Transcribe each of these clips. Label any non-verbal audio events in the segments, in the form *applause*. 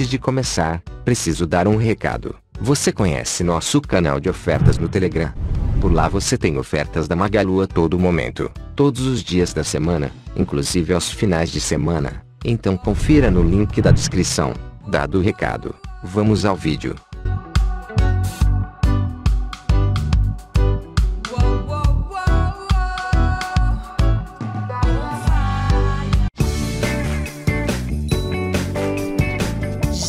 Antes de começar, preciso dar um recado. Você conhece nosso canal de ofertas no Telegram? Por lá você tem ofertas da Magalu a todo momento, todos os dias da semana, inclusive aos finais de semana. Então confira no link da descrição. Dado o recado, vamos ao vídeo.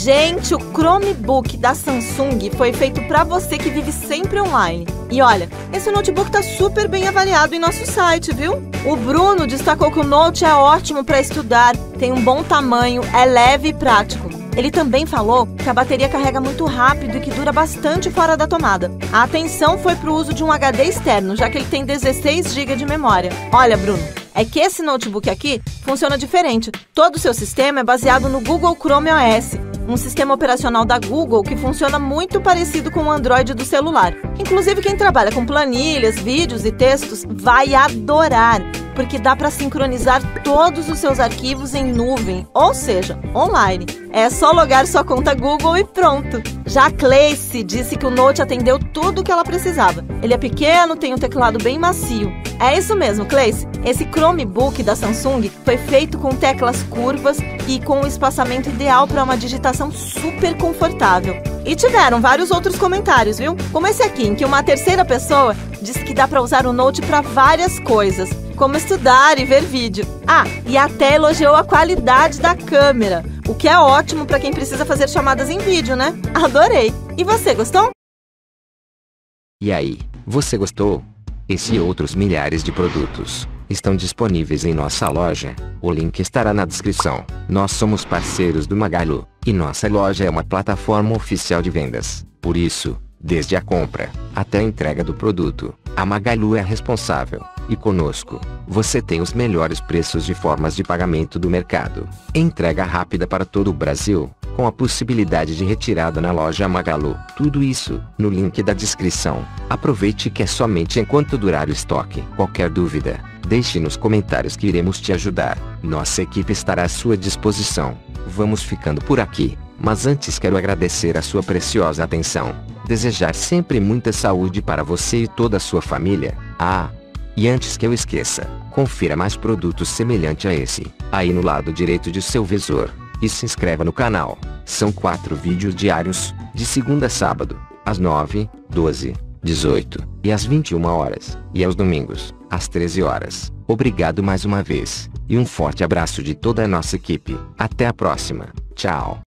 Gente, o Chromebook da Samsung foi feito para você que vive sempre online. E olha, esse notebook tá super bem avaliado em nosso site, viu? O Bruno destacou que o Note é ótimo para estudar, tem um bom tamanho, é leve e prático. Ele também falou que a bateria carrega muito rápido e que dura bastante fora da tomada. A atenção foi para o uso de um HD externo, já que ele tem 16 GB de memória. Olha, Bruno, é que esse notebook aqui funciona diferente. Todo o seu sistema é baseado no Google Chrome OS um sistema operacional da Google que funciona muito parecido com o Android do celular. Inclusive, quem trabalha com planilhas, vídeos e textos vai adorar, porque dá para sincronizar todos os seus arquivos em nuvem, ou seja, online. É só logar sua conta Google e pronto. Já a Clayce disse que o Note atendeu tudo o que ela precisava. Ele é pequeno, tem um teclado bem macio. É isso mesmo, Clayce. Esse Chromebook da Samsung foi feito com teclas curvas e com o espaçamento ideal para uma digitação super confortável. E tiveram vários outros comentários, viu? Como esse aqui, em que uma terceira pessoa disse que dá para usar o Note para várias coisas, como estudar e ver vídeo. Ah, e até elogiou a qualidade da câmera, o que é ótimo para quem precisa fazer chamadas em vídeo, né? *laughs* Adorei! E você, gostou? E aí, você gostou? Esse e outros milhares de produtos estão disponíveis em nossa loja. O link estará na descrição. Nós somos parceiros do Magalu, e nossa loja é uma plataforma oficial de vendas. Por isso, desde a compra até a entrega do produto, a Magalu é responsável. E conosco, você tem os melhores preços de formas de pagamento do mercado. Entrega rápida para todo o Brasil, com a possibilidade de retirada na loja Magalu. Tudo isso, no link da descrição. Aproveite que é somente enquanto durar o estoque. Qualquer dúvida, Deixe nos comentários que iremos te ajudar. Nossa equipe estará à sua disposição. Vamos ficando por aqui, mas antes quero agradecer a sua preciosa atenção. Desejar sempre muita saúde para você e toda a sua família. Ah, e antes que eu esqueça, confira mais produtos semelhante a esse, aí no lado direito de seu visor. E se inscreva no canal. São quatro vídeos diários, de segunda a sábado, às 9, 12, 18 e às 21 horas, e aos domingos, às 13 horas. Obrigado mais uma vez, e um forte abraço de toda a nossa equipe. Até a próxima. Tchau.